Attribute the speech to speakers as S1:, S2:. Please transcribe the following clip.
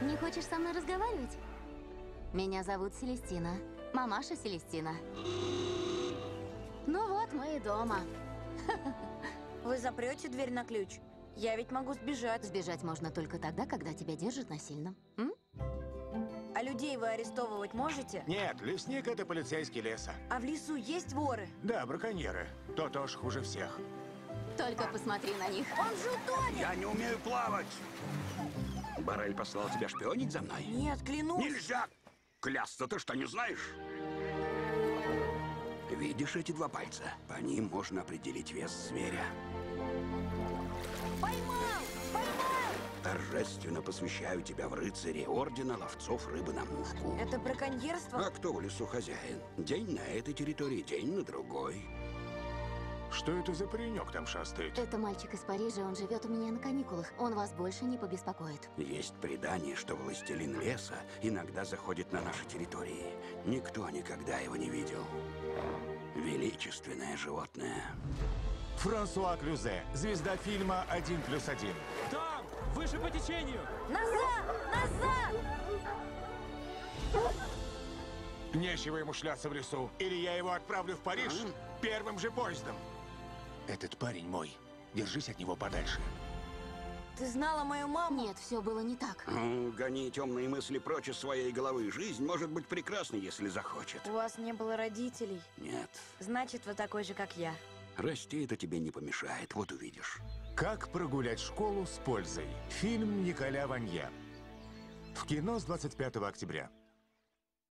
S1: Не хочешь со мной разговаривать? Меня зовут Селестина. Мамаша Селестина. Ну вот, мы и дома.
S2: Вы запрете дверь на ключ? Я ведь могу сбежать.
S1: Сбежать можно только тогда, когда тебя держат насильно. М?
S2: А людей вы арестовывать можете?
S3: Нет, лесник — это полицейский леса.
S2: А в лесу есть воры?
S3: Да, браконьеры. То тоже хуже всех.
S1: Только посмотри на них.
S2: Он же утонет!
S4: Я не умею плавать. Барель послал тебя шпионить за мной?
S2: Нет, клянусь.
S4: Нельзя! Клясться ты что, не знаешь? Видишь эти два пальца? По ним можно определить вес зверя.
S2: Поймал! Поймал!
S4: Торжественно посвящаю тебя в рыцари Ордена Ловцов Рыбы на Мушку.
S2: Это браконьерство?
S4: А кто в лесу хозяин? День на этой территории, день на другой.
S3: Что это за паренек там шастает?
S1: Это мальчик из Парижа, он живет у меня на каникулах. Он вас больше не побеспокоит.
S4: Есть предание, что властелин леса иногда заходит на наши территории. Никто никогда его не видел. Величественное животное.
S3: Франсуа Клюзе, звезда фильма «Один плюс один».
S5: Там! Выше по течению!
S2: Назад! Назад!
S3: Нечего ему шляться в лесу. Или я его отправлю в Париж первым же поездом. Этот парень мой. Держись от него подальше.
S2: Ты знала мою маму?
S1: Нет, все было не так.
S4: Ну, Гони темные мысли прочь из своей головы. Жизнь может быть прекрасной, если захочет.
S2: У вас не было родителей.
S4: Нет.
S2: Значит, вы такой же, как я.
S4: Расти это тебе не помешает, вот увидишь.
S3: Как прогулять школу с пользой. Фильм Николя Ванье. В кино с 25 октября.